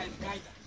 I'm guided.